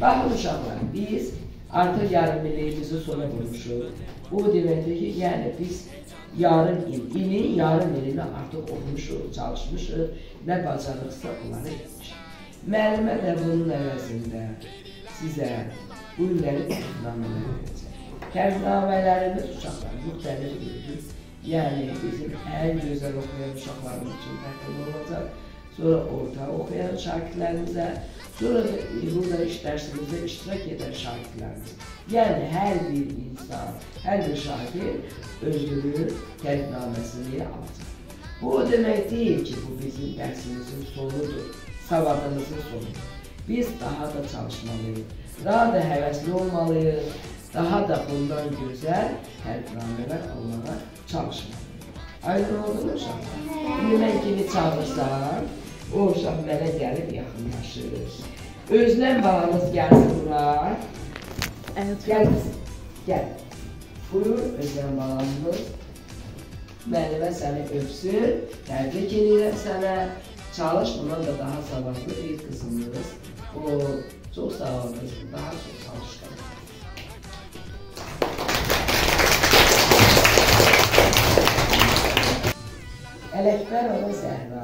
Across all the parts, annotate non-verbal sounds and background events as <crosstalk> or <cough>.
Baxın uşaqlar, biz artıq yarım milliyimizi sona vurmuşuq. Bu deməkdir ki, yəni biz yarım il, ilin yarım ilini artıq oxumuşuq, çalışmışıq, nə bacarıqsa onları etmişik. Müəllimə də bunun əvəzində sizə bu illəri təhvinamələr verəcək. Təhvinamələrimiz uşaqlar müxtəlif bölgür. Yəni bizim ən gözəl oxuyan uşaqlarımız üçün təqdim olacaq. Sonra orta oxuyan şagirdlərimizə, sonra da burada iş dərsimizdə iştirak edən şagirdlərimiz. Yəni hər bir insan, hər bir şagird özünün təhvinaməsini alacaq. Bu o demək deyil ki, bu bizim dərsimizin sonudur, savadımızın sonudur. Biz daha da çalışmalıyıq, daha da həvəsli olmalıyıq, daha da bundan gözəl təhvinamələr almağa çalışmalıyıq. Aydın oldu mu uşaqlar? Mən kimi çağırsam, o uşaq mənə gəlib yaxınlaşır. Özləm balamız gəlsin bura. Gəl gəl. Buyur Özləm balamız. Müəllimə səni öpsün, təbrik edirəm sənə. Çalış, bundan da daha savadlı bir qızımız. O, çox qızım, daha çox çalışqan. Ələkbər ona Zəhra.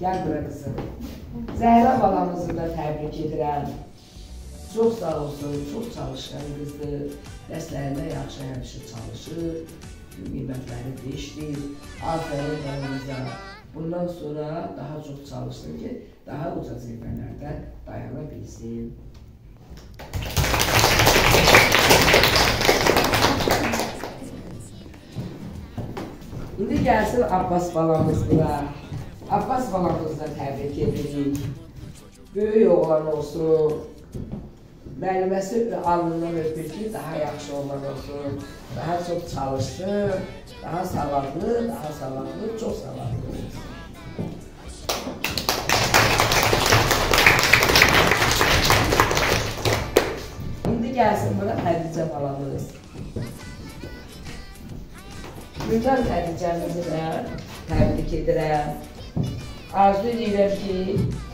Gəl bura qızım. Zəhra balamızı da təbrik edirəm. Çox sağ olsun, çox çalışqan qızdır. Dərslərində yaxşı həmişə çalışır. Qiymətləri deyişdir. Afərin balamıza. Bundan sonra daha çox çalışsın ki, daha uca zirvələrdə dayana bilsin. İndi gəlsin Abbas balamız bura. Abbas balamızı da təbrik edirik. Böyük oğlan olsun. Müəlliməsi alnından öpür ki, daha yaxşı oğlan olsun. Daha çox çalışsın. Daha savadlı, daha savadlı, çox savadlı olsun. Gəlsin bura Xədicə balamız. Gözəl Xədicəmizi də təbrik edirəm. Arzu edirəm ki,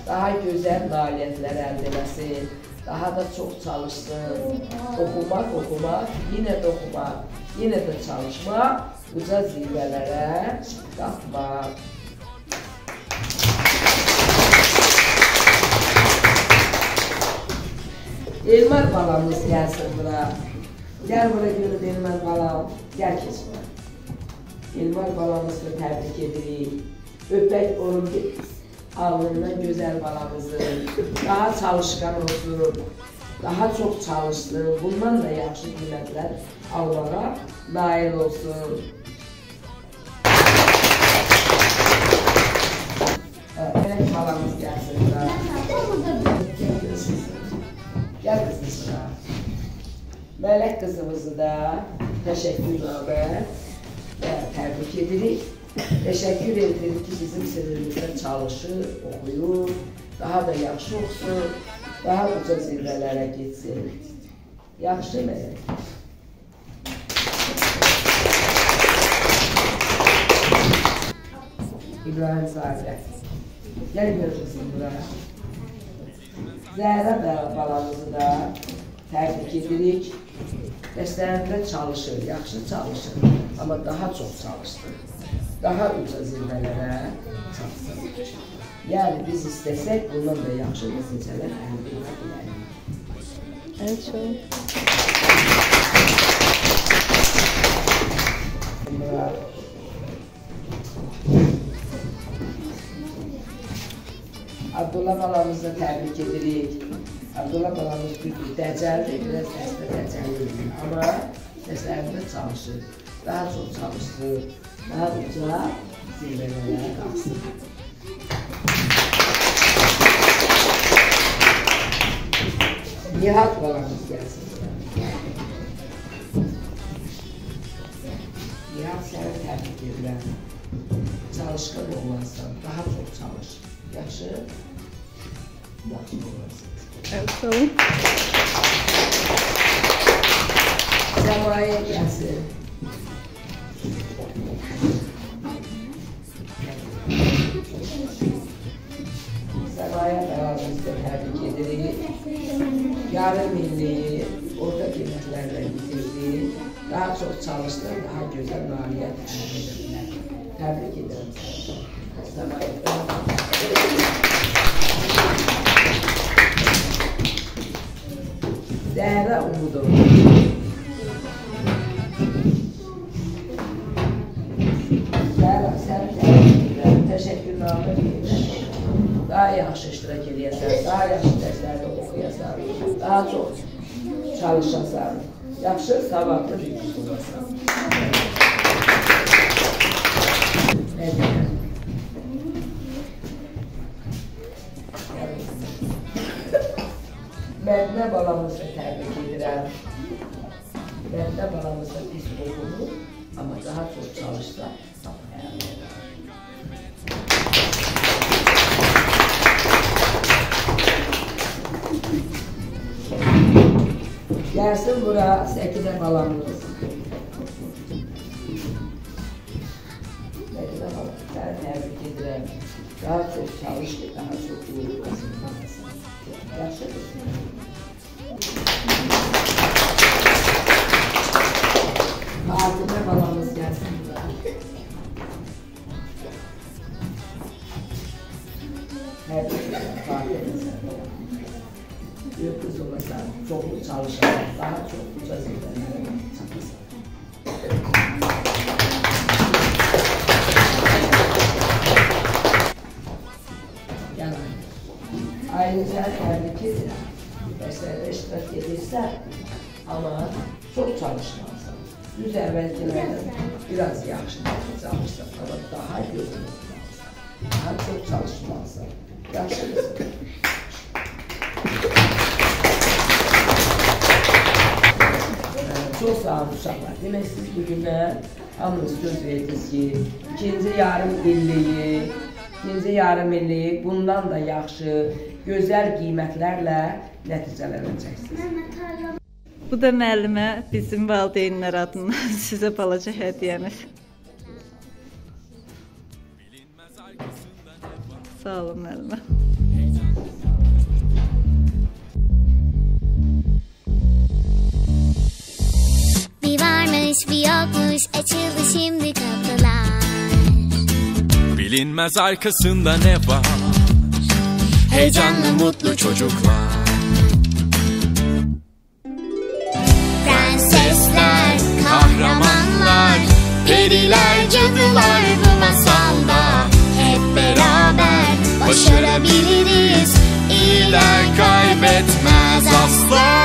daha gözəl nailiyyətlər əldə eləsin, daha da çox çalışsın. Oxumaq, oxumaq, yenə də oxumaq, yenə də çalışmaq, uca zirvələrə qalxmaq. Elmar balamız gəlsin bura. Gəl bura görün Elmar balam. Gəl keç bura. Elmar balamızı təbrik edirik. Öpək onun alnından gözəl balamızı. Daha çalışqan olsun. Daha çox çalışsın. Bundan da yaxşı qiymətlər almağa nail olsun. Melek balamız gəlsin. Gəl qızım. Mələk qızımızı da təşəkkürnamə və təbrik edirik. Təşəkkür edirik ki, bizim sinifimizdə çalışır, oxuyur, daha da yaxşı oxusun, daha uca zirvələrə getsin. Yaxşı mələk. İbrahim Sadə. Gəl gör qızım bura. Zəhra da balamızı da təbrik edirik. Dərslərində çalışır, yaxşı çalışır, amma daha çox çalışsın. Daha uca zirvələrə çıxsın. Yəni biz istəsək, bundan da yaxşı nəticələr əldə edə bilərik. Şöyle. Bura. Abdullah balamızı təbrik edirik. Abdullah balamız bir dəcəldir, biraz dərsdə dəcəldir. Amma dərslərində çalışır. Daha çox çalışsın, daha uca zirvələrə qalsın. Nihat balamız gəlsin. Nihat səni təbrik edirəm. Çalışqan olarsan, daha çox çalış. Yaxşı? Yaxşı olarsan. Evet tamam. Səmaya gəlsin. Yarım illiyi orta qiymətlərlə bitirdi. Daha çox çalışdı, daha gözəl nailiyyət əldə edə. Təbrik edirəm. Zəhra Umudova. Zəhra, sən təşəkkürlər. Daha yaxşı iştirak edəsən, daha yaxşı dərslərdə oxuyasan, daha çox çalışasan, yaxşı savadlı bir qız olasan. Nə deyirəm? Mədinə balamızı Gəlsin bura Səkinə balamız. Səkinə balam, səni təbrik edirəm. Daha çox çalış ki, daha çox uğur qazanmalısan. Kız olasan, çoxlu çalışasan, daha çox uca zirvələrə çatasan. Gel Ayrıca təbrik edirəm. Dərslərdə iştirak edirsən, amma çox çalışmalısan. Düz əvvəlkilərdən biraz yaxşı çalışsan, amma daha gözün olmalısan. Daha çox çalışmalısan. Yaxşıdır. Çox sağ olun uşaqlar. Demək siz bugündən hamınız söz verdiniz ki, ikinci yarım illiyi, ikinci yarım illiyi bundan da yaxşı, gözəl qiymətlərlə nəticələnəcəksiniz. Bu da müəllimə bizim valideynlər adından <laughs> sizə balaca hədiyyəmiz. Sağ olun müəllimə. Varmış bir yokmuş açıldı şimdi kapılar. Bilinmez arkasında ne var? Heyecanlı mutlu çocuklar. Prensesler, kahramanlar Periler, cadılar bu masalda Hep beraber başarabiliriz. İyiler kaybetmez asla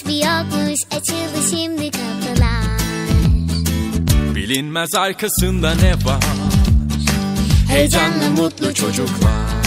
varmış bir yokmuş Açıldı şimdi kapılar. Bilinmez arkasında ne var? Heyecanlı mutlu çocuklar